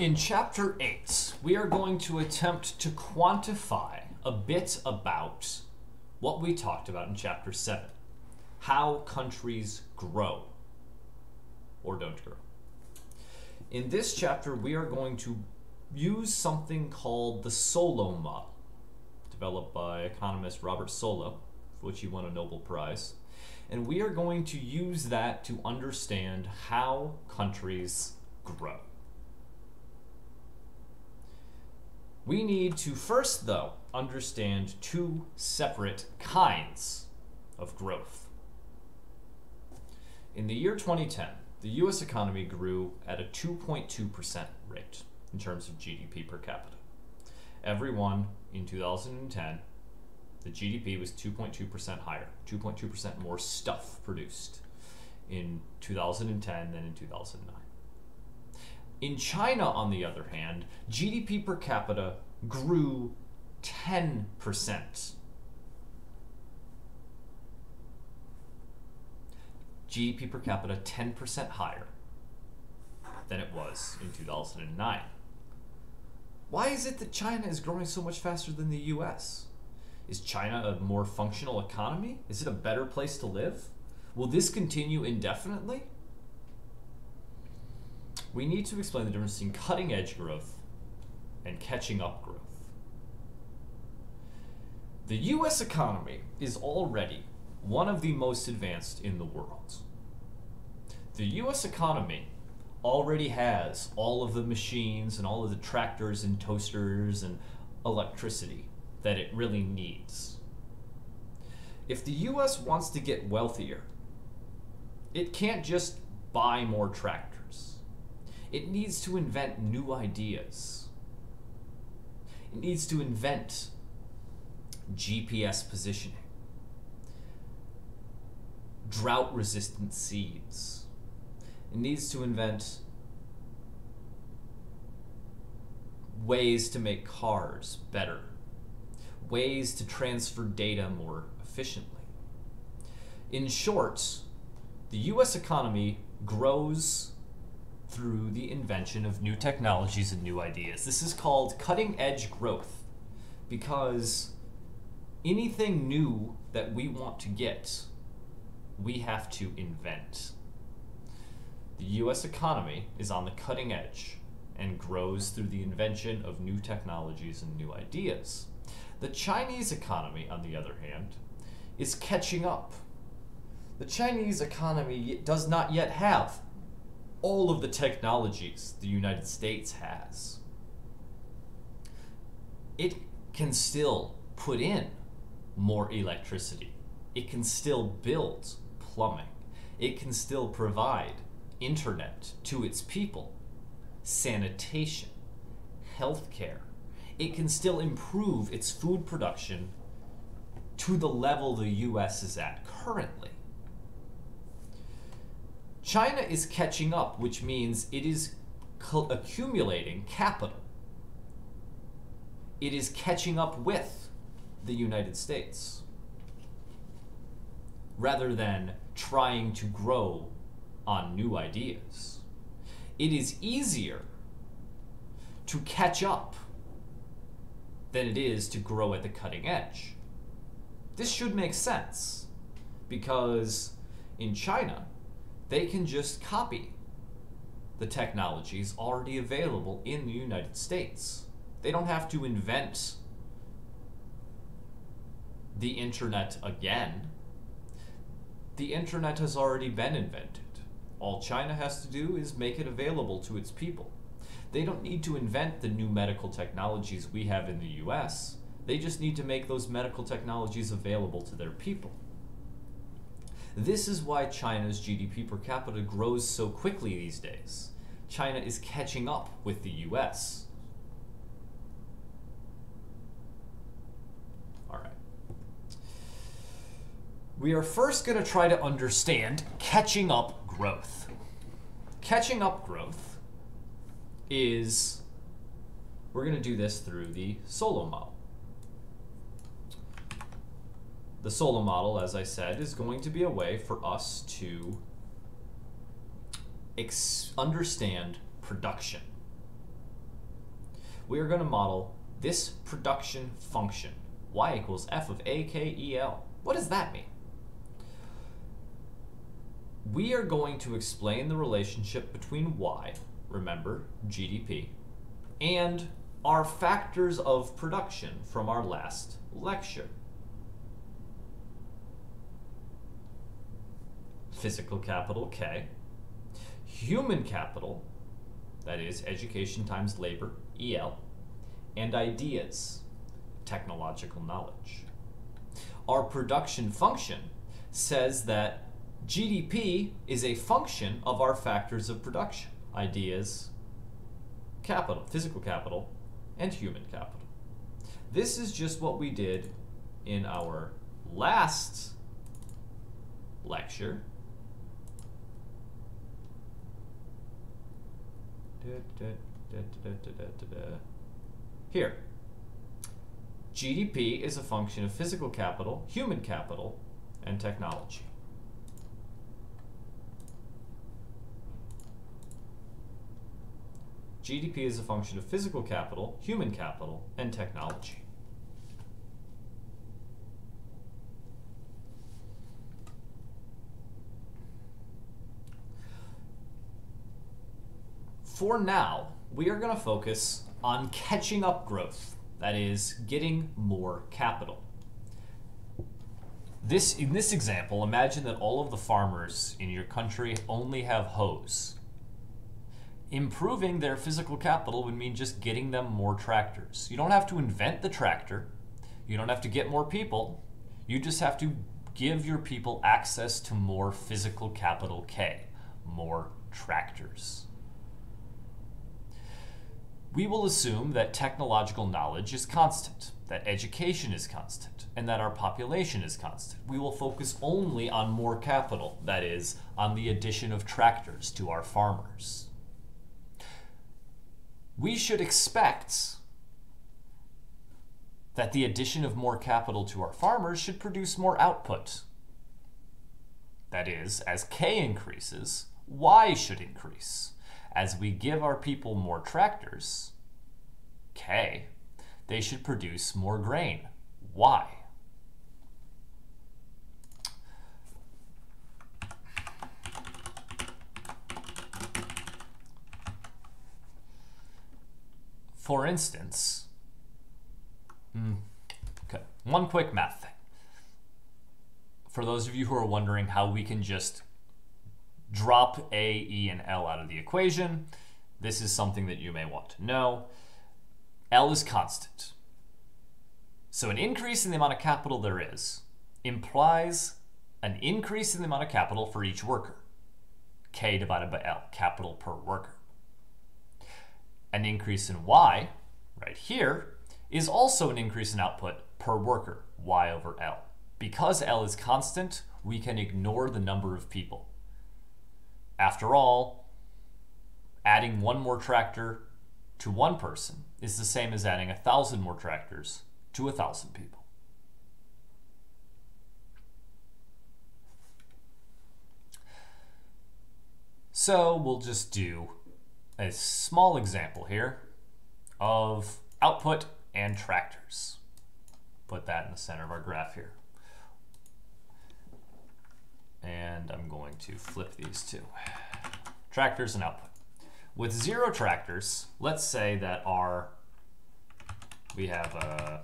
In Chapter 8, we are going to attempt to quantify a bit about what we talked about in Chapter 7 how countries grow or don't grow. In this chapter, we are going to use something called the Solow model, developed by economist Robert Solow, for which he won a Nobel Prize. And we are going to use that to understand how countries grow. We need to first, though, understand two separate kinds of growth. In the year 2010, the US economy grew at a 2.2% rate in terms of GDP per capita. Everyone in 2010, the GDP was 2.2% higher, 2.2% more stuff produced in 2010 than in 2009. In China, on the other hand, GDP per capita grew 10%. GDP per capita 10% higher than it was in 2009. Why is it that China is growing so much faster than the US? Is China a more functional economy? Is it a better place to live? Will this continue indefinitely? We need to explain the difference between cutting edge growth and catching up growth. The US economy is already one of the most advanced in the world. The US economy already has all of the machines and all of the tractors and toasters and electricity that it really needs. If the US wants to get wealthier, it can't just buy more tractors. It needs to invent new ideas. It needs to invent GPS positioning, drought resistant seeds. It needs to invent ways to make cars better, ways to transfer data more efficiently. In short, the US economy grows through the invention of new technologies and new ideas. This is called cutting edge growth because anything new that we want to get, we have to invent. The US economy is on the cutting edge and grows through the invention of new technologies and new ideas. The Chinese economy, on the other hand, is catching up. The Chinese economy does not yet have all of the technologies the United States has. It can still put in more electricity. It can still build plumbing. It can still provide internet to its people, sanitation, healthcare. It can still improve its food production to the level the US is at currently. China is catching up, which means it is accumulating capital. It is catching up with the United States rather than trying to grow on new ideas. It is easier to catch up than it is to grow at the cutting edge. This should make sense because in China, they can just copy the technologies already available in the United States. They don't have to invent the internet again. The internet has already been invented. All China has to do is make it available to its people. They don't need to invent the new medical technologies we have in the US. They just need to make those medical technologies available to their people. This is why China's GDP per capita grows so quickly these days. China is catching up with the US. All right. We are first going to try to understand catching up growth. Catching up growth is, we're going to do this through the Solow model. The Solow model, as I said, is going to be a way for us to understand production. we are going to model this production function, y equals f of a, k, e, l. What does that mean? We are going to explain the relationship between y, remember, GDP, and our factors of production from our last lecture. Physical capital, K. Human capital, that is education times labor, EL. And ideas, technological knowledge. Our production function says that GDP is a function of our factors of production, ideas, capital, physical capital, and human capital. This is just what we did in our last lecture. Here. GDP is a function of physical capital, human capital, and technology. GDP is a function of physical capital, human capital, and technology. For now, we are going to focus on catching up growth, that is, getting more capital. This, in this example, imagine that all of the farmers in your country only have hoes improving their physical capital would mean just getting them more tractors. You don't have to invent the tractor. You don't have to get more people. You just have to give your people access to more physical capital K, more tractors. We will assume that technological knowledge is constant, that education is constant, and that our population is constant. We will focus only on more capital, that is, on the addition of tractors to our farmers we should expect that the addition of more capital to our farmers should produce more output. That is, as K increases, Y should increase. As we give our people more tractors, K, they should produce more grain, Y. For instance, mm, okay, one quick math thing. For those of you who are wondering how we can just drop A, E, and L out of the equation, this is something that you may want to know. L is constant. So an increase in the amount of capital there is implies an increase in the amount of capital for each worker. K divided by L, capital per worker an increase in Y, right here, is also an increase in output per worker, Y over L. Because L is constant, we can ignore the number of people. After all, adding one more tractor to one person is the same as adding a thousand more tractors to a thousand people. So we'll just do a small example here of output and tractors. Put that in the center of our graph here. And I'm going to flip these two. Tractors and output. With zero tractors, let's say that our, we have a,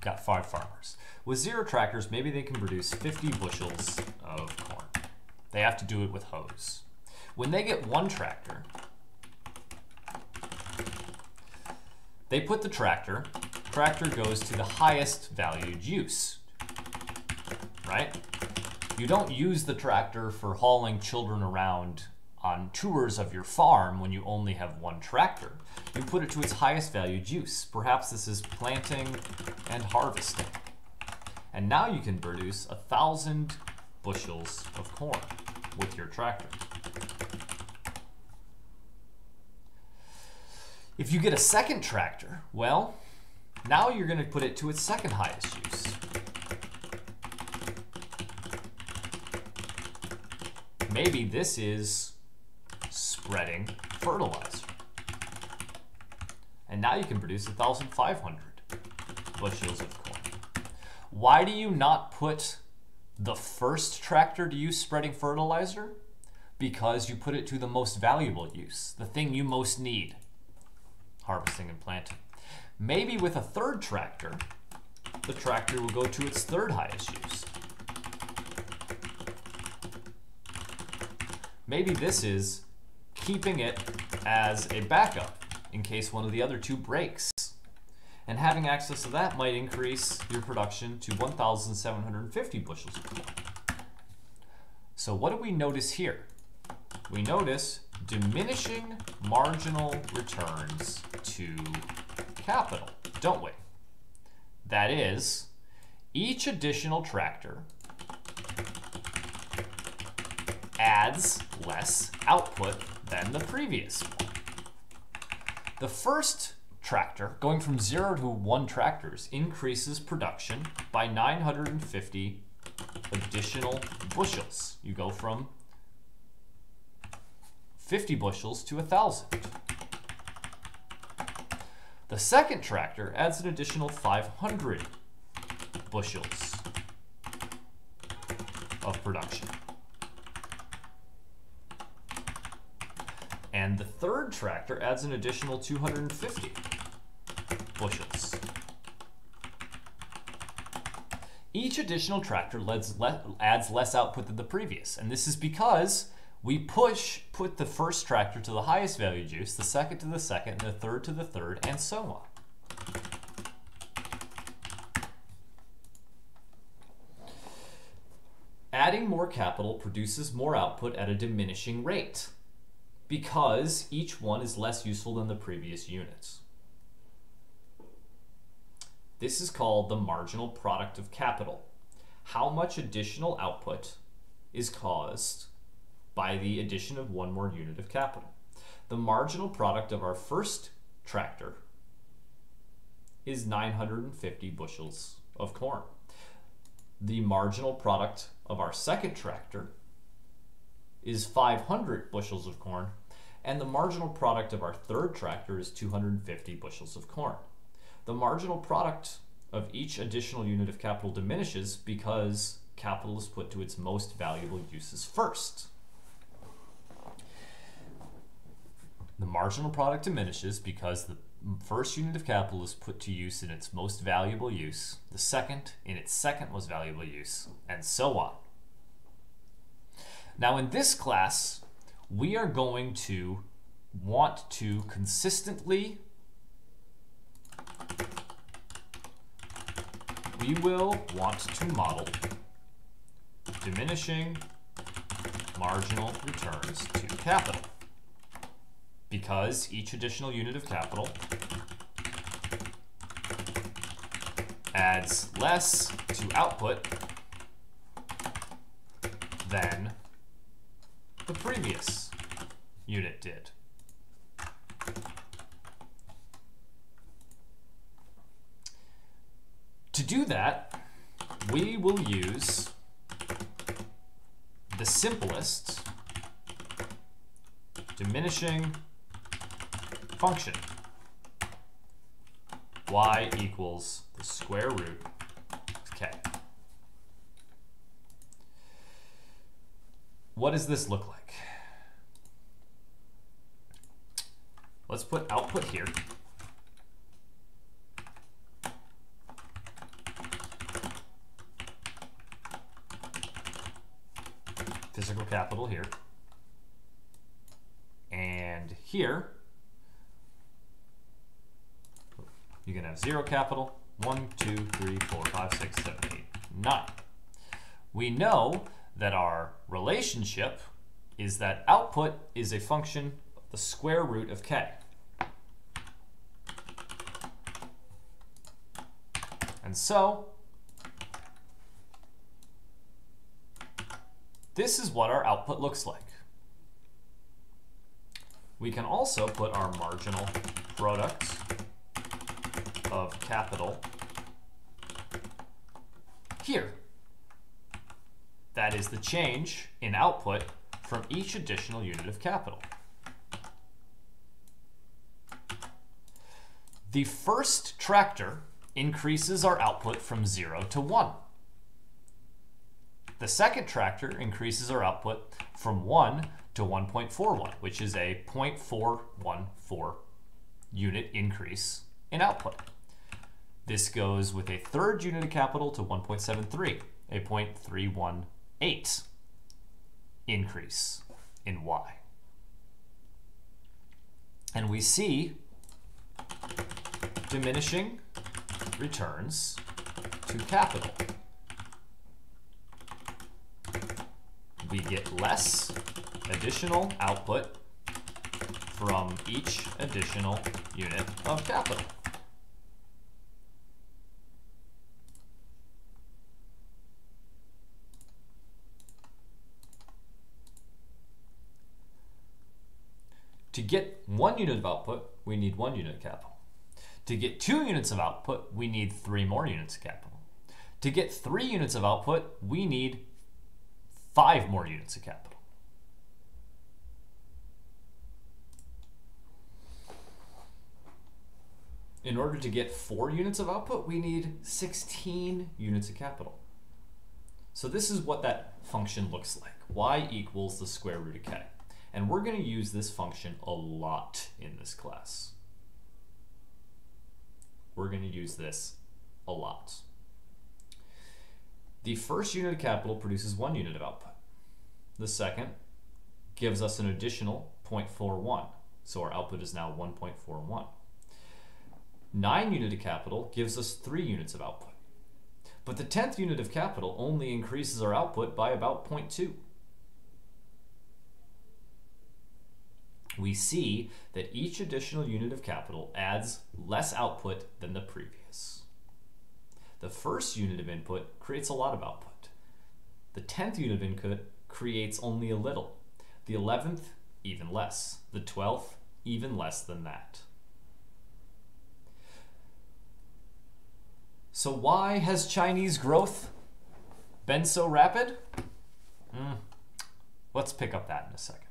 got five farmers. With zero tractors, maybe they can produce 50 bushels of corn. They have to do it with hoes. When they get one tractor, they put the tractor, tractor goes to the highest valued use, right? You don't use the tractor for hauling children around on tours of your farm when you only have one tractor. You put it to its highest valued use. Perhaps this is planting and harvesting. And now you can produce a thousand bushels of corn with your tractor. If you get a second tractor, well, now you're going to put it to its second highest use. Maybe this is spreading fertilizer. And now you can produce 1,500 bushels of corn. Why do you not put the first tractor to use spreading fertilizer? Because you put it to the most valuable use, the thing you most need, harvesting and planting. Maybe with a third tractor, the tractor will go to its third highest use. Maybe this is keeping it as a backup in case one of the other two breaks. And having access to that might increase your production to 1,750 bushels. So what do we notice here? We notice diminishing marginal returns to capital, don't we? That is, each additional tractor adds less output than the previous one. The first tractor, going from zero to one tractors, increases production by 950 additional bushels. You go from 50 bushels to 1,000. The second tractor adds an additional 500 bushels of production. And the third tractor adds an additional 250 bushels. Each additional tractor adds less output than the previous, and this is because we push, put the first tractor to the highest value juice, the second to the second, the third to the third, and so on. Adding more capital produces more output at a diminishing rate because each one is less useful than the previous units. This is called the marginal product of capital. How much additional output is caused by the addition of one more unit of capital. The marginal product of our first tractor is 950 bushels of corn. The marginal product of our second tractor is 500 bushels of corn, and the marginal product of our third tractor is 250 bushels of corn. The marginal product of each additional unit of capital diminishes because capital is put to its most valuable uses first. The marginal product diminishes because the first unit of capital is put to use in its most valuable use, the second in its second most valuable use, and so on. Now in this class, we are going to want to consistently we will want to model diminishing marginal returns to capital because each additional unit of capital adds less to output than the previous unit did. To do that, we will use the simplest diminishing function. y equals the square root of k. What does this look like? Let's put output here. Physical capital here. And here, you can have zero capital, one, two, three, four, five, six, seven, eight, nine. We know that our relationship is that output is a function of the square root of k. And so, this is what our output looks like. We can also put our marginal product of capital here. That is the change in output from each additional unit of capital. The first tractor increases our output from 0 to 1. The second tractor increases our output from 1 to 1.41, which is a 0.414 unit increase in output. This goes with a third unit of capital to 1.73, a 0.318 increase in Y. And we see diminishing returns to capital. We get less additional output from each additional unit of capital. To get one unit of output, we need one unit of capital. To get two units of output, we need three more units of capital. To get three units of output, we need five more units of capital. In order to get four units of output, we need 16 units of capital. So this is what that function looks like. y equals the square root of k. And we're going to use this function a lot in this class. We're going to use this a lot. The first unit of capital produces one unit of output. The second gives us an additional 0.41. So our output is now 1.41. 9 unit of capital gives us 3 units of output. But the 10th unit of capital only increases our output by about 0.2. we see that each additional unit of capital adds less output than the previous. The first unit of input creates a lot of output. The 10th unit of input creates only a little. The 11th, even less. The 12th, even less than that. So why has Chinese growth been so rapid? Mm. Let's pick up that in a second.